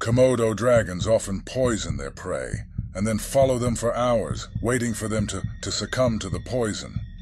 Komodo dragons often poison their prey and then follow them for hours, waiting for them to, to succumb to the poison.